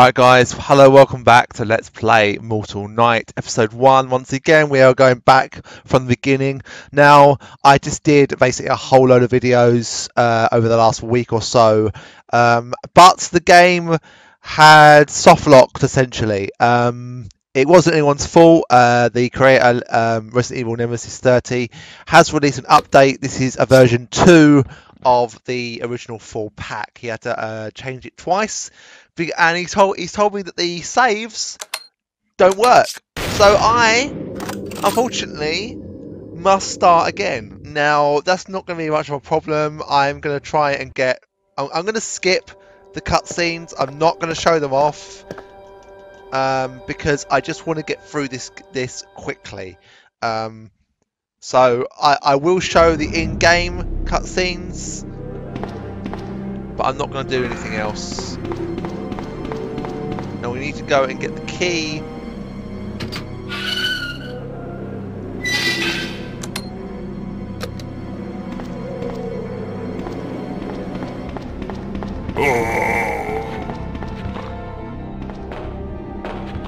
Alright guys, hello, welcome back to Let's Play Mortal Night episode 1. Once again, we are going back from the beginning. Now, I just did basically a whole load of videos uh, over the last week or so, um, but the game had soft locked essentially. Um, it wasn't anyone's fault. Uh, the creator, um, Resident Evil Nemesis 30, has released an update. This is a version 2 of the original full pack. He had to uh, change it twice and he's told he's told me that the saves don't work. So I, unfortunately, must start again. Now that's not going to be much of a problem. I'm going to try and get. I'm, I'm going to skip the cutscenes. I'm not going to show them off um, because I just want to get through this this quickly. Um, so I, I will show the in-game cutscenes, but I'm not going to do anything else. Now we need to go and get the key.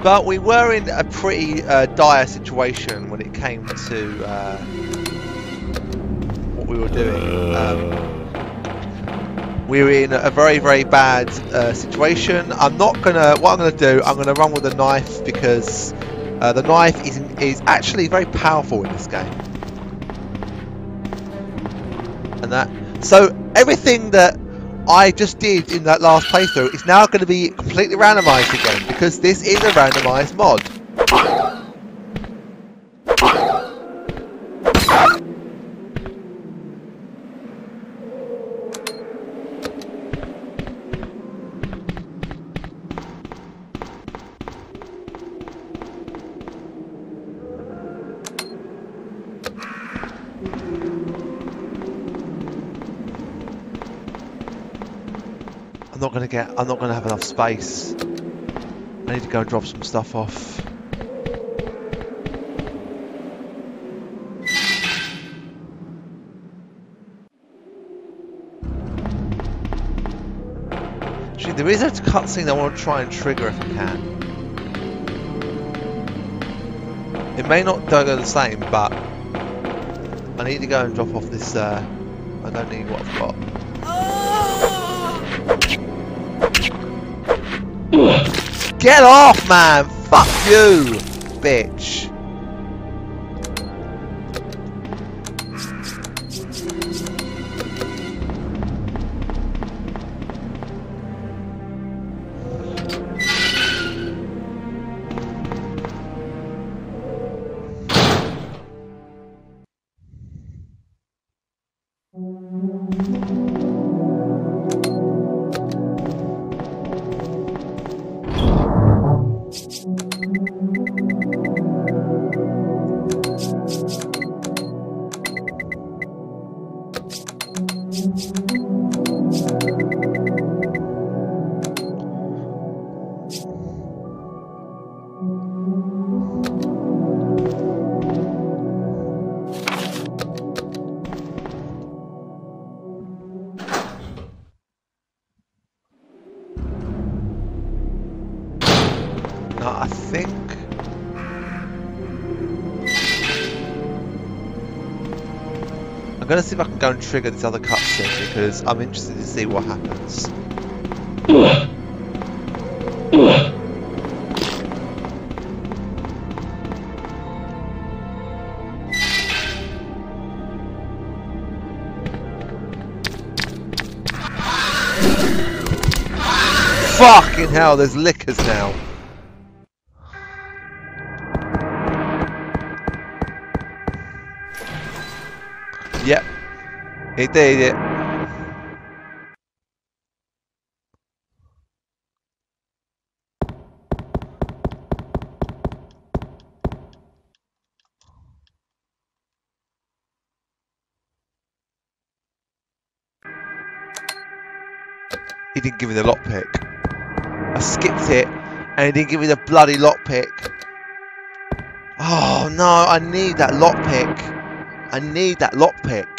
But we were in a pretty uh, dire situation when it came to uh, what we were doing. Um, we're in a very very bad uh, situation. I'm not gonna. What I'm gonna do, I'm gonna run with a knife because uh, the knife is is actually very powerful in this game. And that. So everything that I just did in that last playthrough is now going to be completely randomized again because this is a randomized mod. not going to get, I'm not going to have enough space. I need to go and drop some stuff off. Actually, there is a cutscene I want to try and trigger if I can. It may not go the same, but I need to go and drop off this, uh, I don't need what I've got. Get off, man! Fuck you, bitch. Go and trigger this other cutscene because I'm interested to see what happens. Fucking hell, there's lickers now. Did it. He didn't give me the lockpick. I skipped it and he didn't give me the bloody lockpick. Oh no, I need that lockpick. I need that lockpick.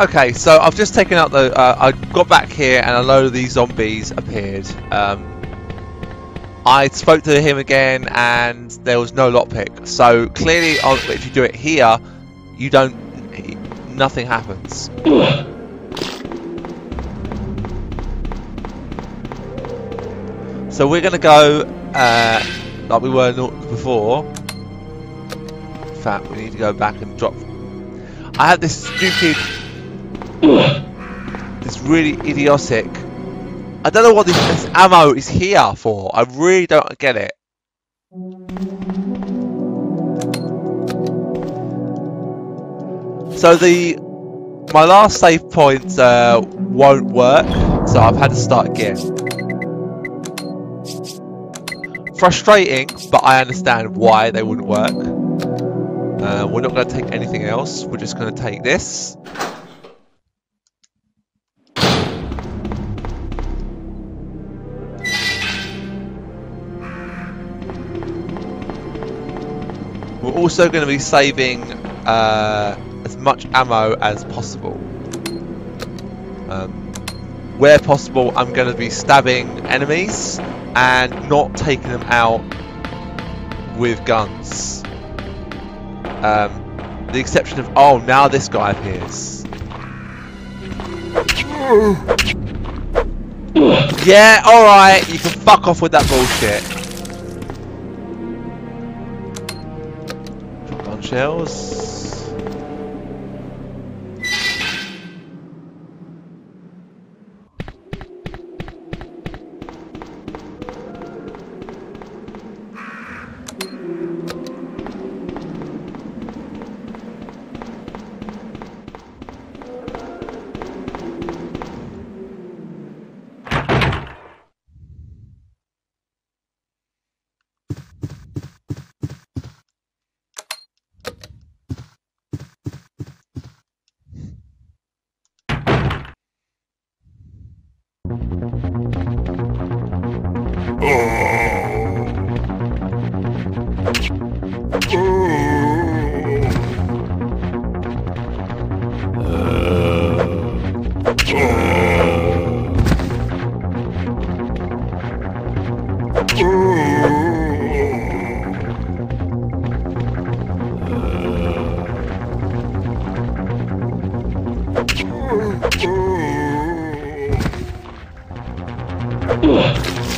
Okay, so I've just taken out the. Uh, I got back here and a load of these zombies appeared. Um, I spoke to him again and there was no lockpick. So clearly, if you do it here, you don't. Nothing happens. So we're gonna go uh, like we were before. In fact, we need to go back and drop. I have this stupid, this really idiotic. I don't know what this, this ammo is here for. I really don't get it. So the my last save point uh, won't work, so I've had to start again. Frustrating, but I understand why they wouldn't work. Uh, we're not going to take anything else. We're just going to take this. We're also going to be saving uh, as much ammo as possible. Um, where possible, I'm going to be stabbing enemies and not taking them out with guns. Um, the exception of, oh, now this guy appears. yeah, alright, you can fuck off with that bullshit. Shells.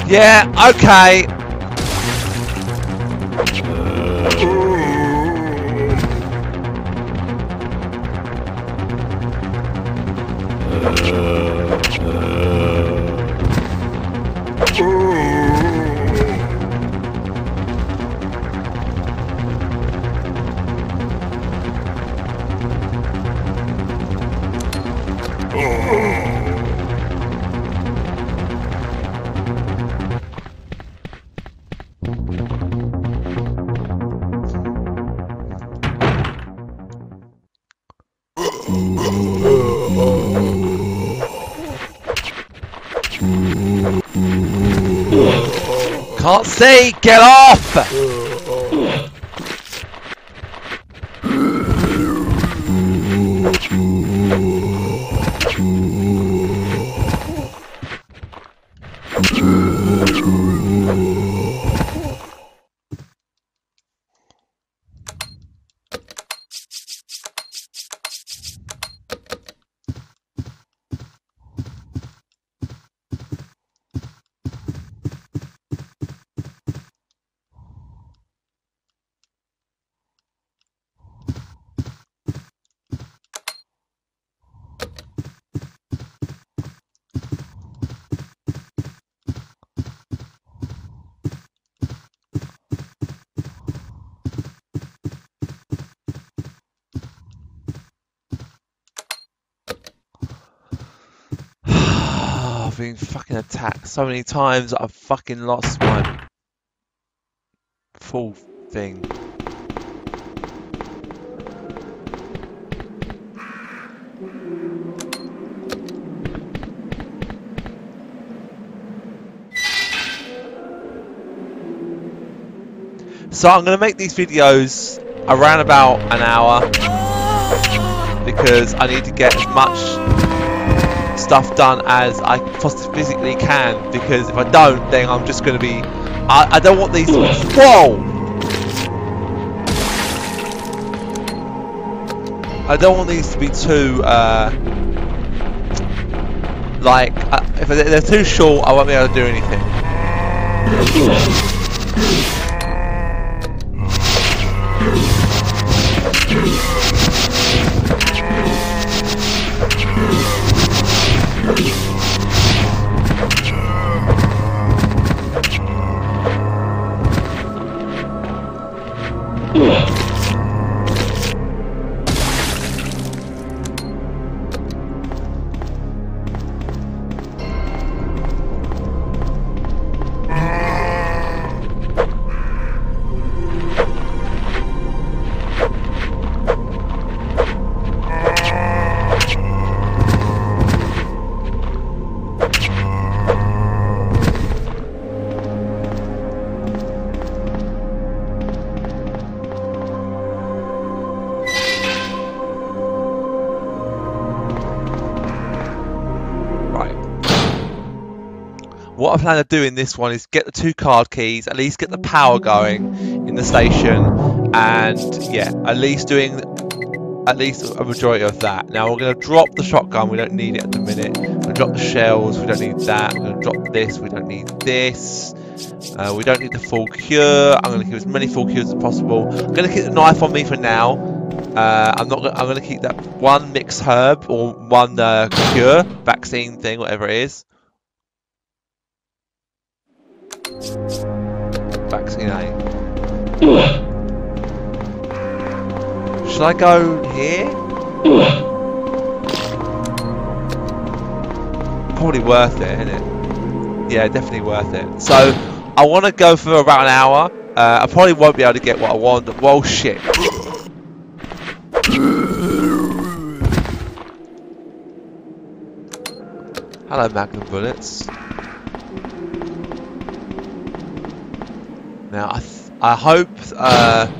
Yeah, okay. See! Get off! Been fucking attacked so many times I've fucking lost my full thing. So I'm going to make these videos around about an hour because I need to get as much stuff done as I physically can because if I don't then I'm just going to be I, I don't want these whoa I don't want these to be too uh, like uh, if they're too short I won't be able to do anything what I plan to do in this one is get the two card keys, at least get the power going in the station, and yeah, at least doing at least a majority of that. Now we're going to drop the shotgun, we don't need it at the minute. We're going to drop the shells, we don't need that. We're going to drop this, we don't need this. Uh, we don't need the full cure. I'm going to keep as many full cures as possible. I'm going to keep the knife on me for now. Uh, I'm not. I'm going to keep that one mixed herb or one uh, cure vaccine thing, whatever it is. Vaccine A. Should I go here? Probably worth it, isn't it? Yeah, definitely worth it. So, I want to go for about an hour. Uh, I probably won't be able to get what I want. Well, shit. Hello, Magnum bullets. Now, I, I hope uh,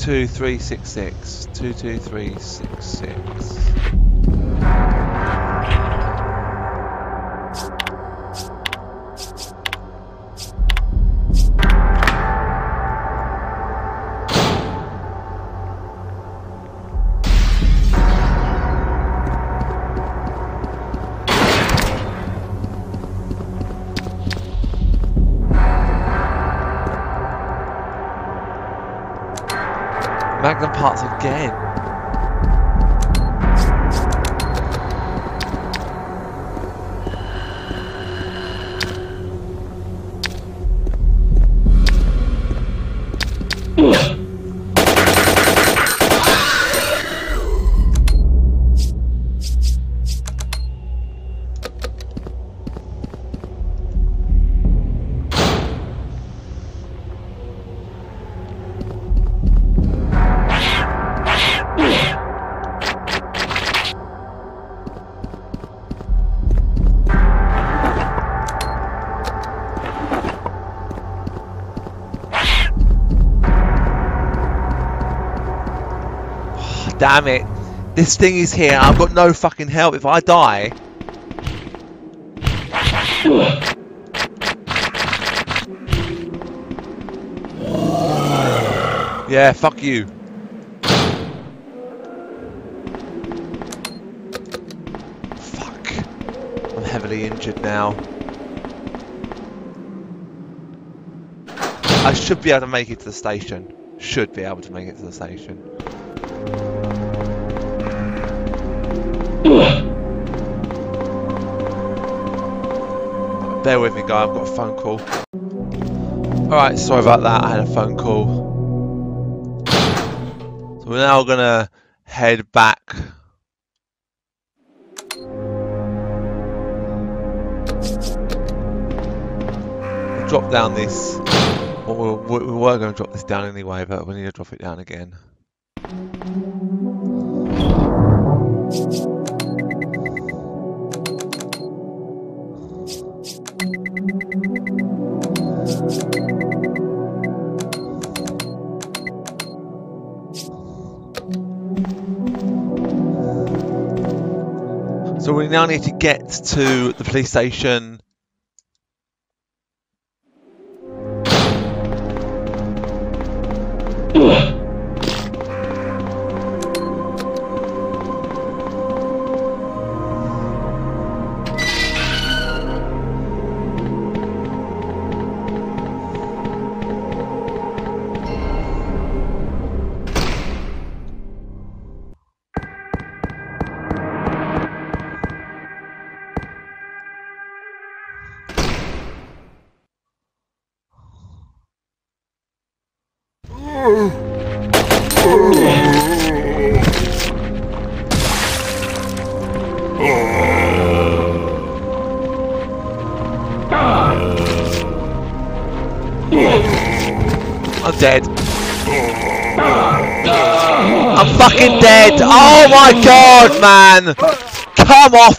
Two two three six six. Two two three six six. Parts again. Damn it. This thing is here. I've got no fucking help. If I die... Yeah, fuck you. Fuck. I'm heavily injured now. I should be able to make it to the station. Should be able to make it to the station. Bear with me, guy. I've got a phone call. Alright, sorry about that. I had a phone call. So we're now going to head back. Drop down this. Well, we we were going to drop this down anyway, but we need to drop it down again. So we now need to get to the police station.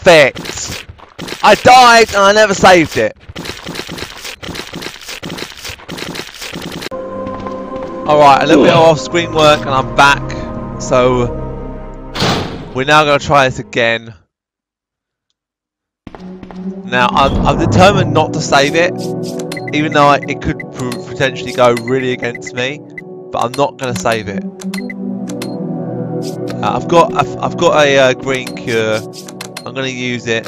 It. I died and I never saved it. Alright, a little bit of off-screen work and I'm back. So, we're now going to try this again. Now, I'm, I'm determined not to save it, even though I, it could potentially go really against me, but I'm not going to save it. Uh, I've got I've, I've got a uh, green cure. I'm going to use it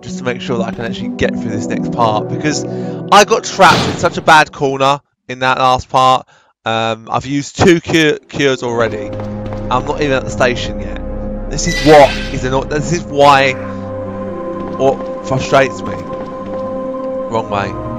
just to make sure that I can actually get through this next part because I got trapped in such a bad corner in that last part. Um, I've used two cure cures already. I'm not even at the station yet. This is what is annoying. This is why what frustrates me. Wrong way.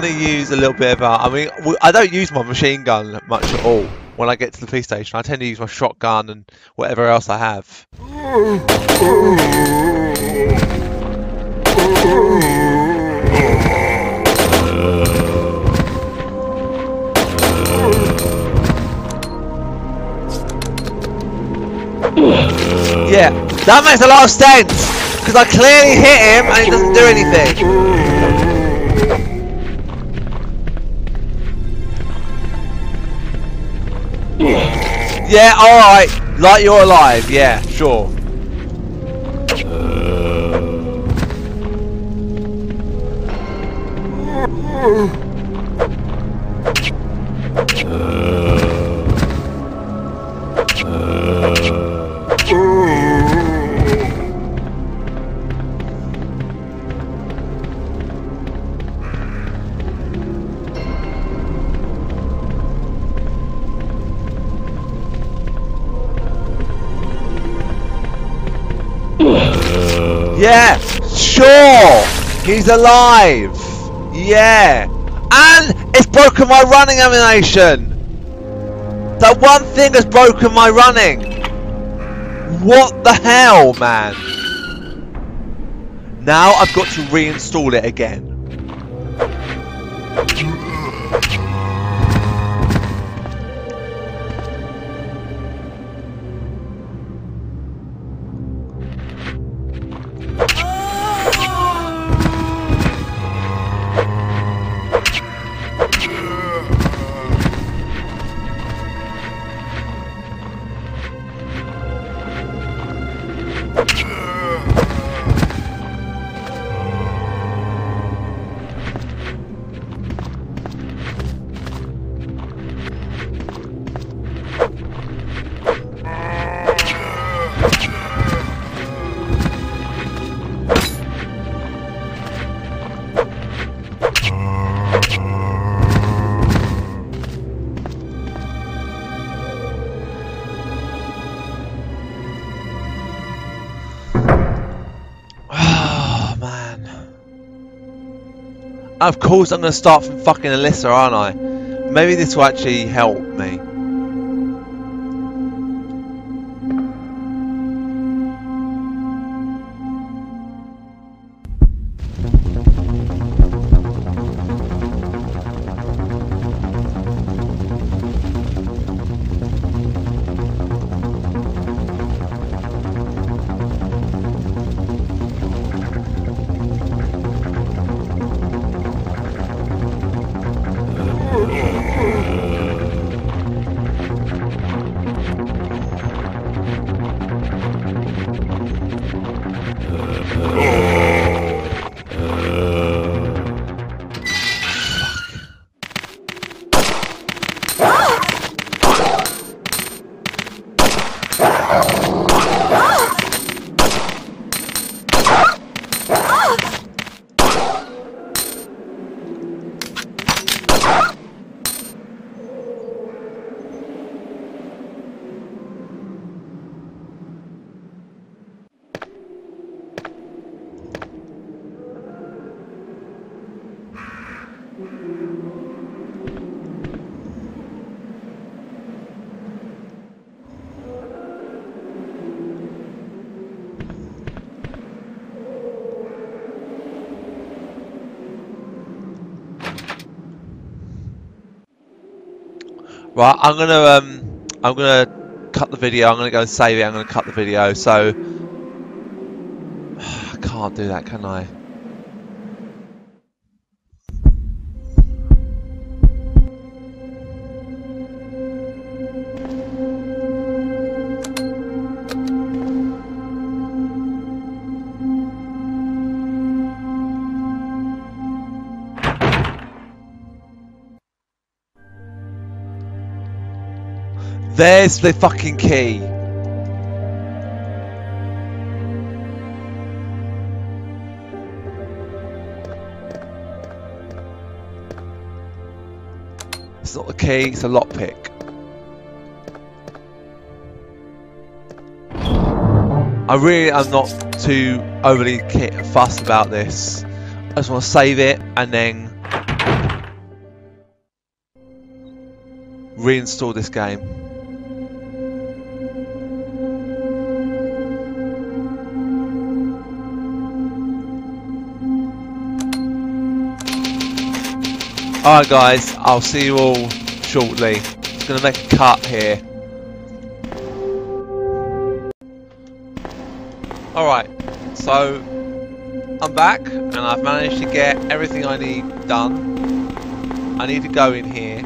Going to use a little bit of, uh, I mean, I don't use my machine gun much at all when I get to the police station. I tend to use my shotgun and whatever else I have. Yeah, that makes a lot of sense because I clearly hit him and he doesn't do anything. Yeah, alright. Like you're alive. Yeah, sure. Uh. Yeah, sure. He's alive. Yeah. And it's broken my running animation. That one thing has broken my running. What the hell, man? Now I've got to reinstall it again. Of course I'm going to start from fucking Alyssa, aren't I? Maybe this will actually help Right, I'm gonna um, I'm gonna cut the video. I'm gonna go and save it. I'm gonna cut the video. So I can't do that, can I? There's the fucking key. It's not the key, it's a lockpick. I really am not too overly fussed about this. I just want to save it and then reinstall this game. Alright guys, I'll see you all shortly. Just to make a cut here. Alright, so I'm back and I've managed to get everything I need done. I need to go in here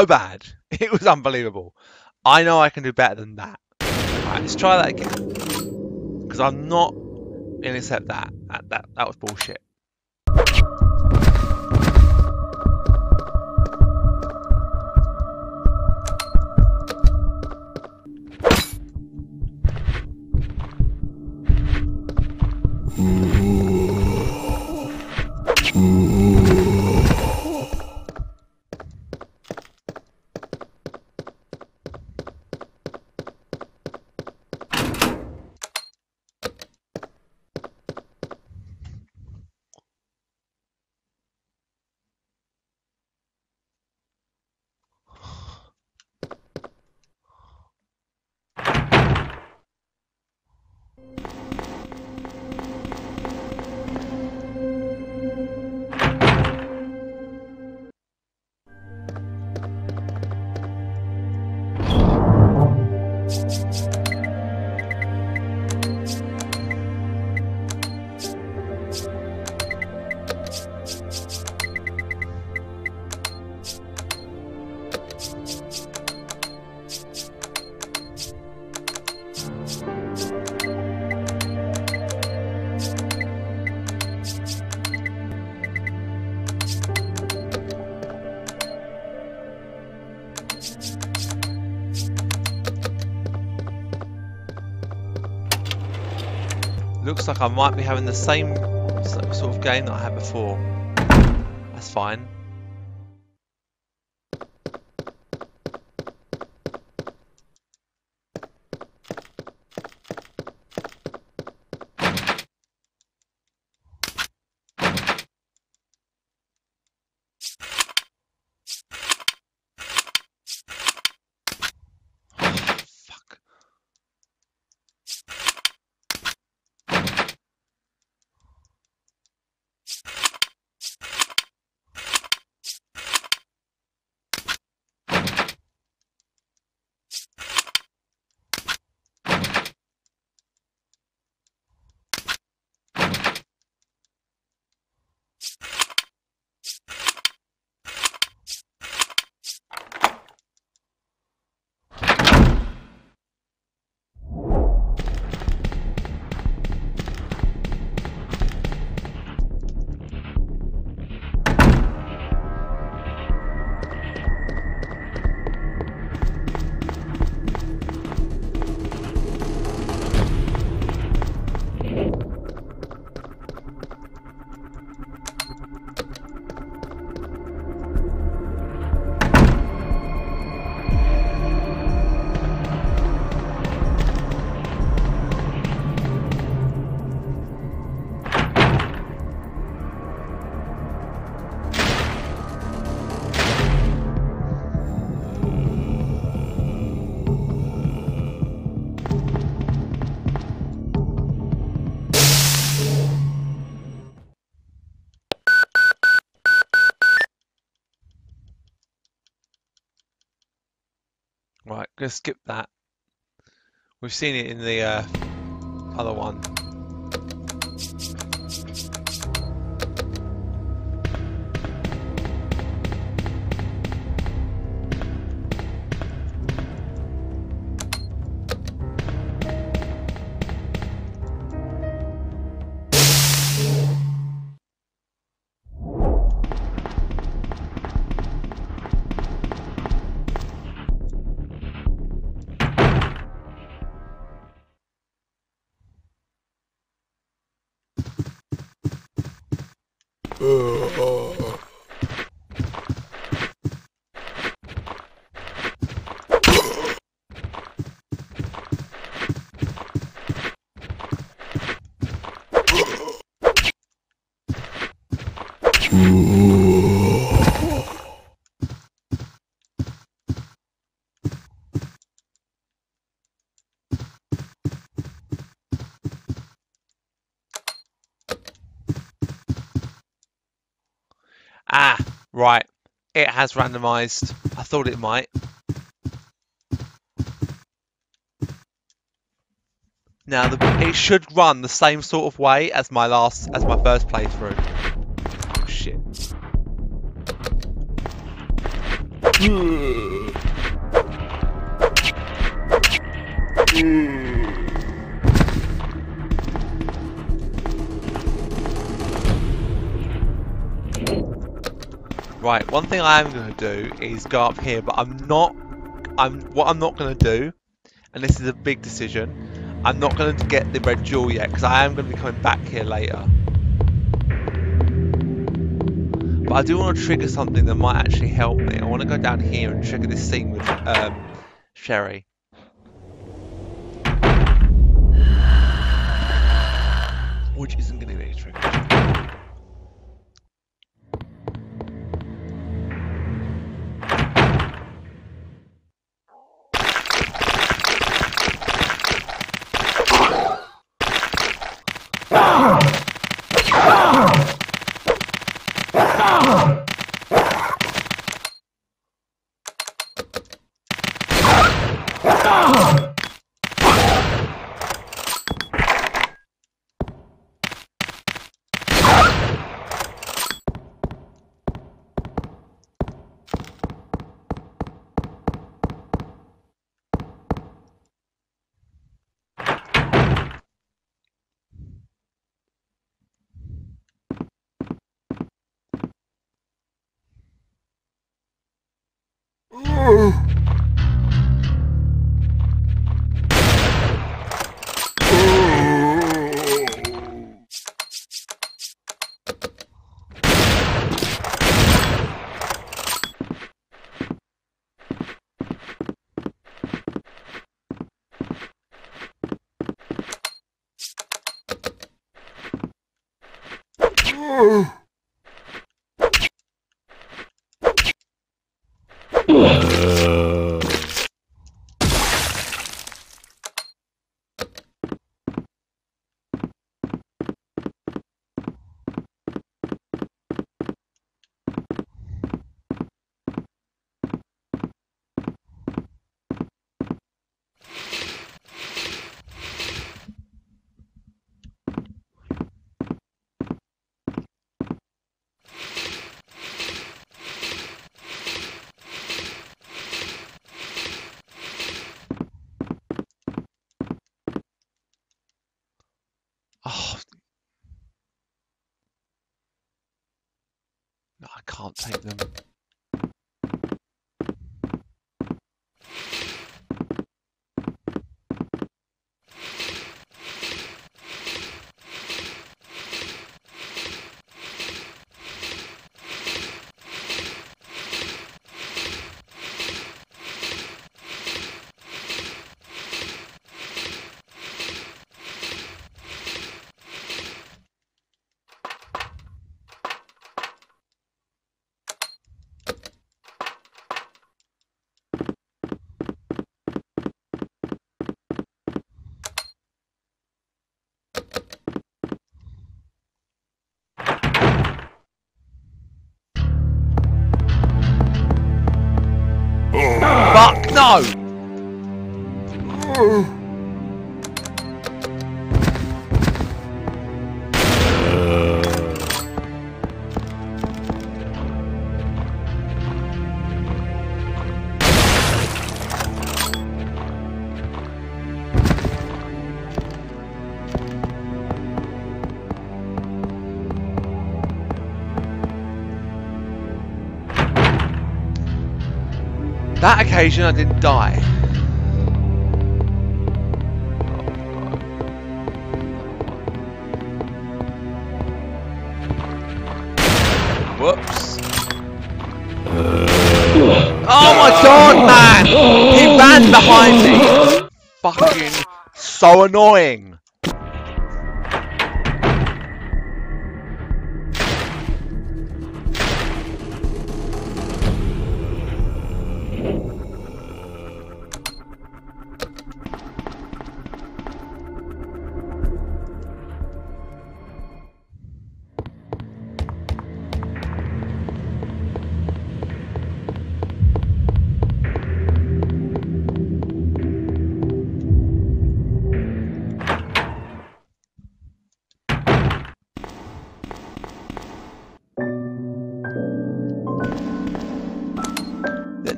so bad. It was unbelievable. I know I can do better than that. Right, let's try that again. Because I'm not going to accept that. that. That, that. was bullshit. Mm-hmm. Looks like I might be having the same sort of game that I had before. That's fine. Right, gonna skip that. We've seen it in the uh, other one. 呃哦 It has randomized. I thought it might. Now, the, it should run the same sort of way as my last, as my first playthrough. Oh, shit. Right, one thing I am going to do is go up here, but I'm not. I'm what I'm not going to do, and this is a big decision. I'm not going to get the red jewel yet because I am going to be coming back here later. But I do want to trigger something that might actually help me. I want to go down here and trigger this scene with um, Sherry. Which isn't going to be a take them. Fuck no! That occasion I didn't die. Whoops. Oh my god, man! He ran behind me! Fucking so annoying!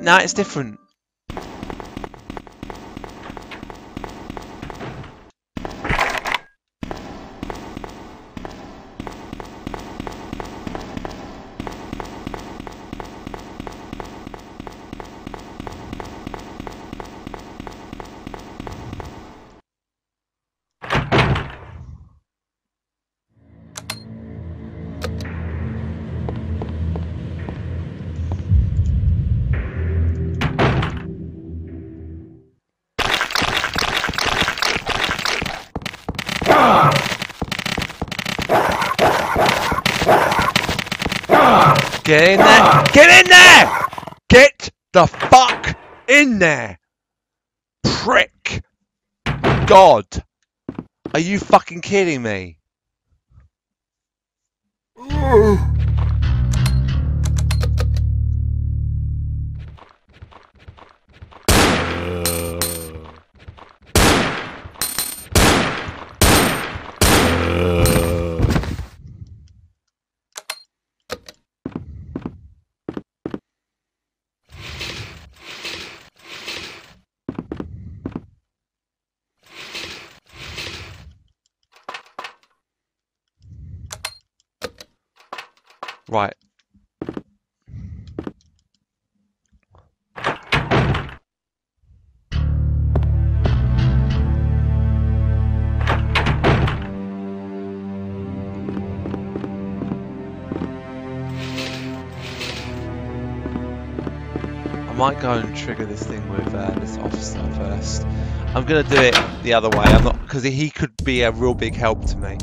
Now it's different. Get in there! Get in there! Get the fuck in there! Prick! God! Are you fucking kidding me? Right. I might go and trigger this thing with uh, this officer first. I'm gonna do it the other way. I'm not because he could be a real big help to me.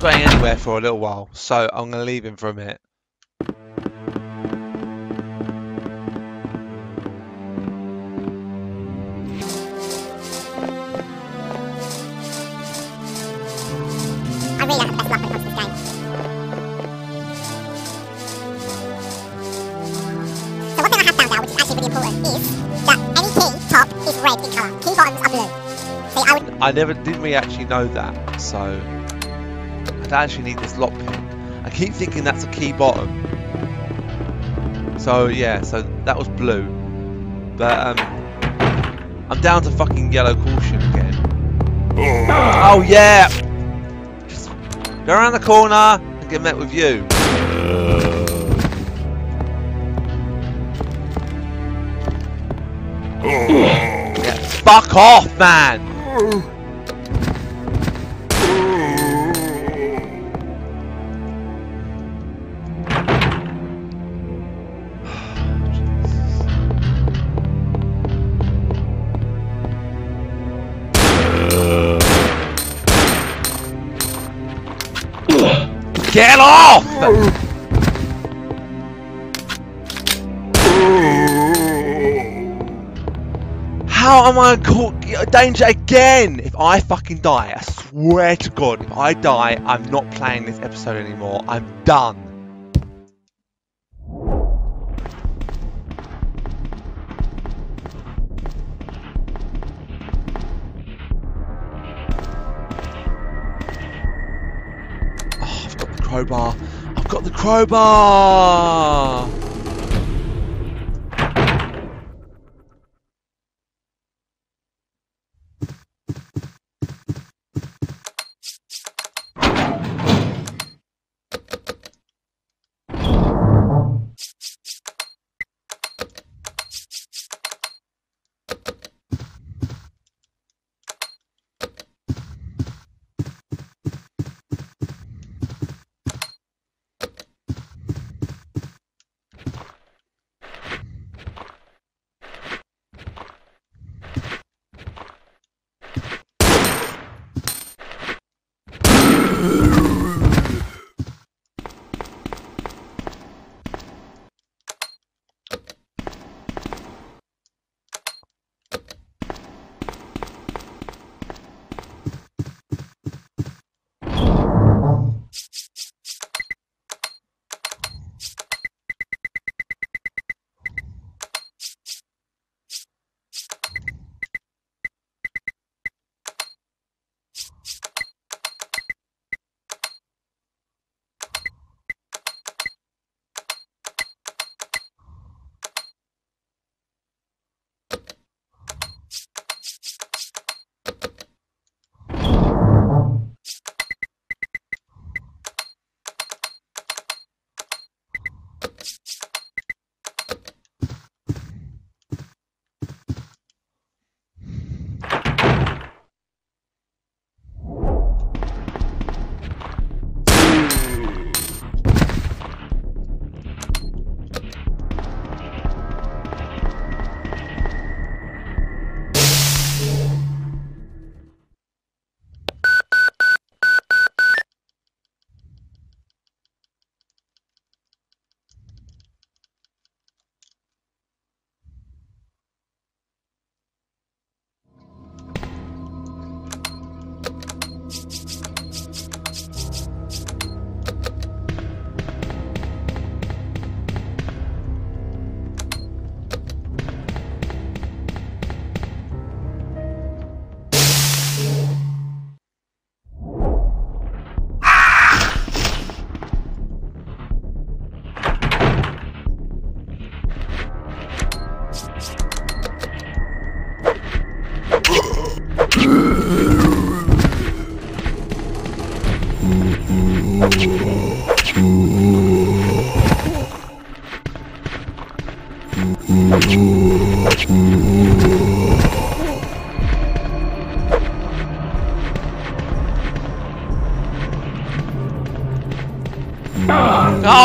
Not going anywhere for a little while, so I'm going to leave him for a minute. I really have the best luck when it comes to this game. So one thing I have found out, which is actually really important, is that any key top is red in colour. Key bottoms are blue. See, I never didn't really actually know that, so I actually need this lockpick. I keep thinking that's a key bottom. So yeah, so that was blue, but um, I'm down to fucking yellow caution again. Oh yeah, just go around the corner and get met with you. Yeah, fuck off, man. Get off! How am I caught danger again? If I fucking die, I swear to God, if I die, I'm not playing this episode anymore. I'm done. Crowbar. I've got the crowbar.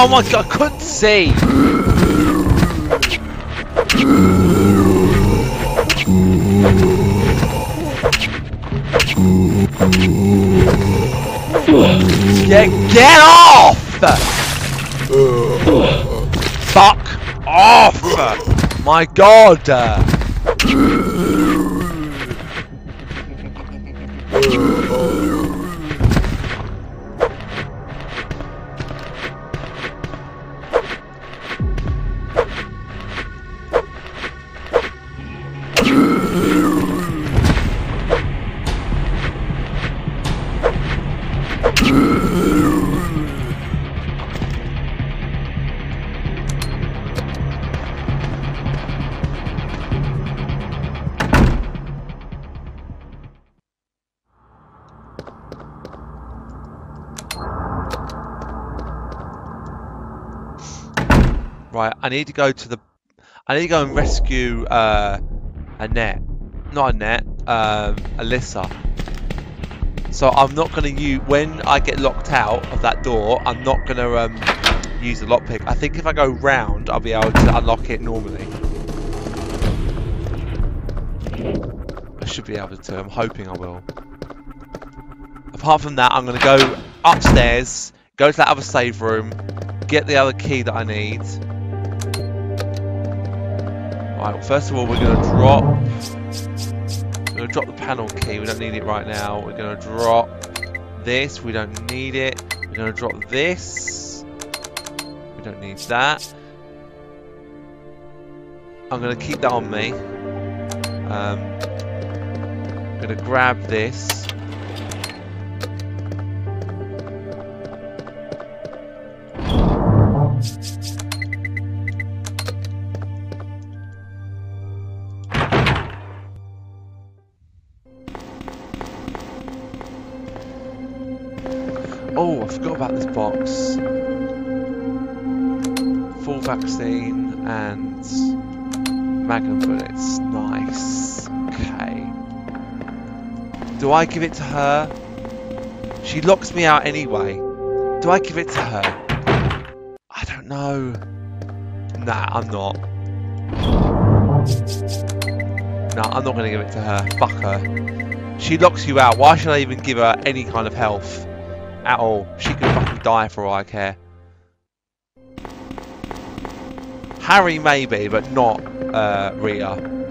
Oh my god, I couldn't see! Yeah, get off! Fuck off! My god! Right, I need to go to the. I need to go and rescue uh, Annette. Not Annette, um, Alyssa. So I'm not going to use. When I get locked out of that door, I'm not going to um, use the lockpick. I think if I go round, I'll be able to unlock it normally. I should be able to. I'm hoping I will. Apart from that, I'm going to go upstairs, go to that other save room, get the other key that I need. Right, first of all, we're going to drop. We're going to drop the panel key. We don't need it right now. We're going to drop this. We don't need it. We're going to drop this. We don't need that. I'm going to keep that on me. Um, I'm going to grab this. Oh, I forgot about this box. Full vaccine and magnum bullets. Nice. Okay. Do I give it to her? She locks me out anyway. Do I give it to her? I don't know. Nah, I'm not. Nah, I'm not going to give it to her. Fuck her. She locks you out. Why should I even give her any kind of health? At all. She could fucking die for all I care. Harry maybe, but not uh, Rita.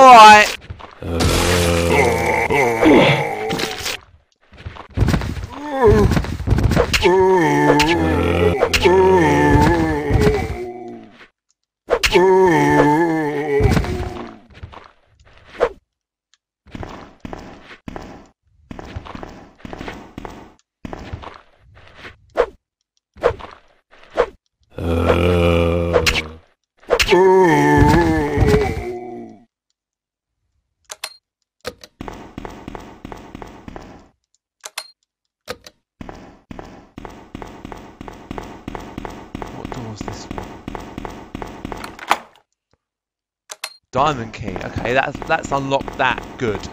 Alright. What door is this one? Diamond key. Okay, that's that's unlocked that. Good.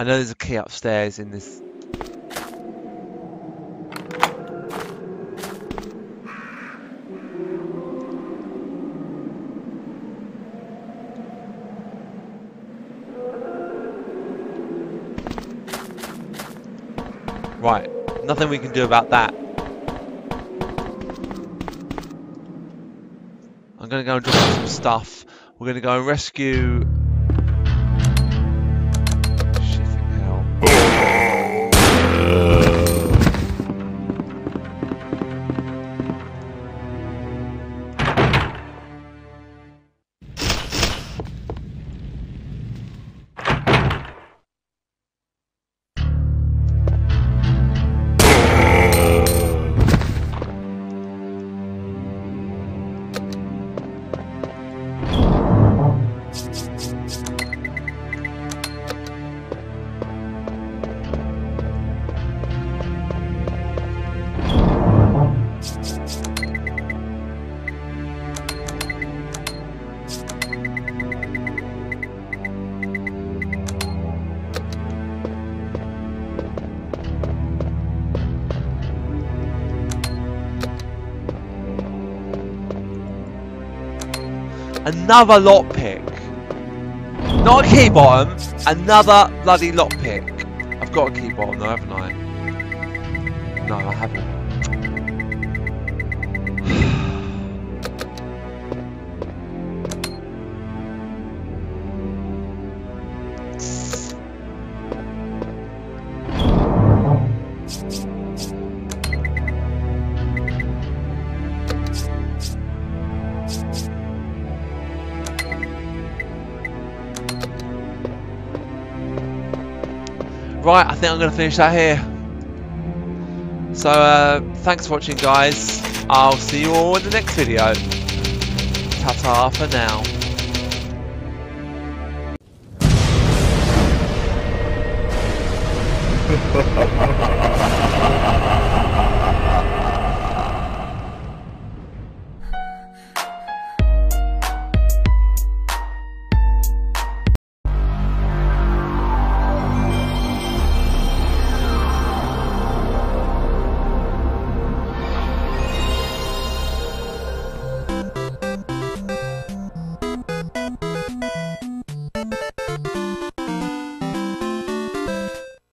I know there's a key upstairs in this. Right, nothing we can do about that. I'm gonna go and drop some stuff. We're gonna go and rescue. Another lockpick. Not a key bottom, another bloody lockpick. I've got a key bottom though, haven't I? No, I haven't. Think I'm going to finish that here. So, uh, thanks for watching, guys. I'll see you all in the next video. Ta-ta for now. Ha ha ha ha.